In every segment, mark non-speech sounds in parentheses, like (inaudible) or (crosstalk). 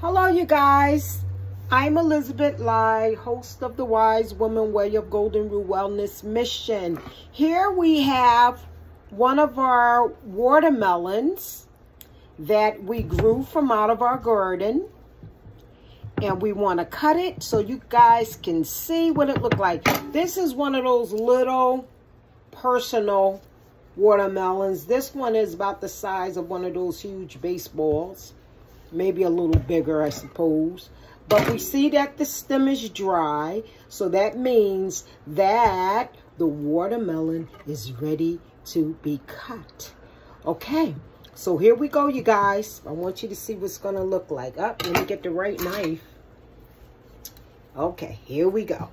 Hello, you guys. I'm Elizabeth Lyde, host of the Wise Woman Way of Golden Rule Wellness Mission. Here we have one of our watermelons that we grew from out of our garden. And we want to cut it so you guys can see what it looked like. This is one of those little personal watermelons. This one is about the size of one of those huge baseballs. Maybe a little bigger, I suppose. But we see that the stem is dry. So that means that the watermelon is ready to be cut. Okay. So here we go, you guys. I want you to see what's going to look like. Up, oh, let me get the right knife. Okay, here we go.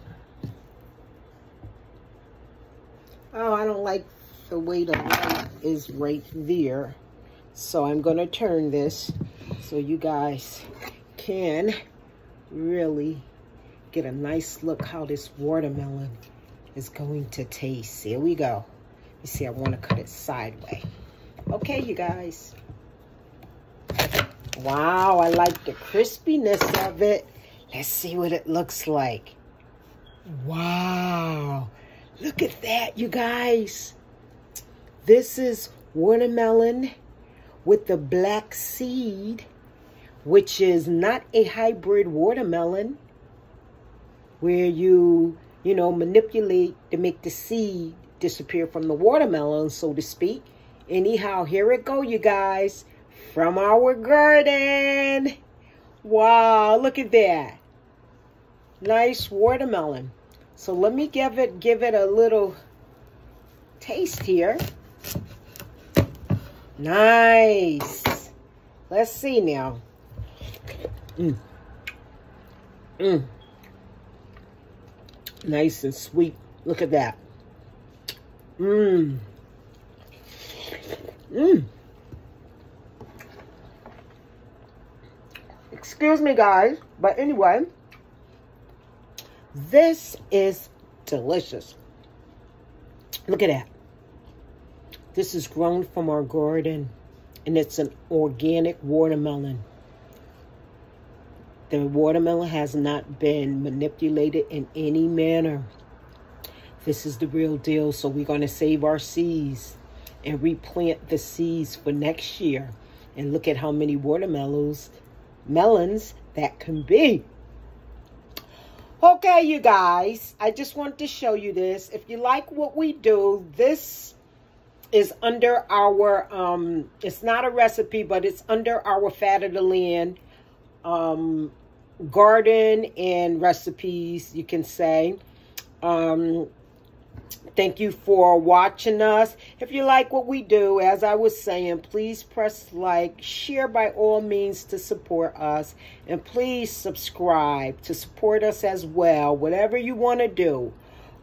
Oh, I don't like the way the light is right there. So I'm going to turn this so you guys can really get a nice look how this watermelon is going to taste. Here we go. You see, I want to cut it sideways. Okay, you guys. Wow, I like the crispiness of it. Let's see what it looks like. Wow. Look at that, you guys. This is watermelon with the black seed, which is not a hybrid watermelon where you, you know, manipulate to make the seed disappear from the watermelon, so to speak. Anyhow, here it go, you guys, from our garden. Wow, look at that. Nice watermelon. So let me give it give it a little taste here. Nice. Let's see now. Mm. Mm. Nice and sweet. Look at that. Mmm. Mmm. Excuse me, guys. But anyway, this is delicious. Look at that. This is grown from our garden, and it's an organic watermelon. The watermelon has not been manipulated in any manner. This is the real deal, so we're going to save our seeds and replant the seeds for next year. And look at how many watermelons, melons that can be. Okay, you guys, I just want to show you this. If you like what we do, this is under our, um, it's not a recipe, but it's under our Fat of the Land um, garden and recipes, you can say. Um, Thank you for watching us. If you like what we do, as I was saying, please press like, share by all means to support us, and please subscribe to support us as well, whatever you want to do,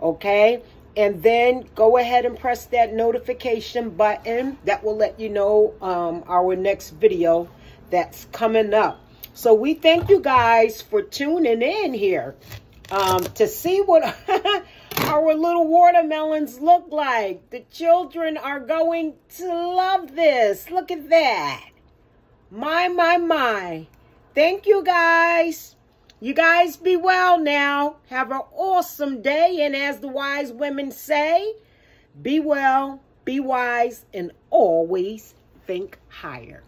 okay? And then go ahead and press that notification button. That will let you know um, our next video that's coming up. So we thank you guys for tuning in here um, to see what... (laughs) our little watermelons look like. The children are going to love this. Look at that. My, my, my. Thank you, guys. You guys be well now. Have an awesome day. And as the wise women say, be well, be wise, and always think higher.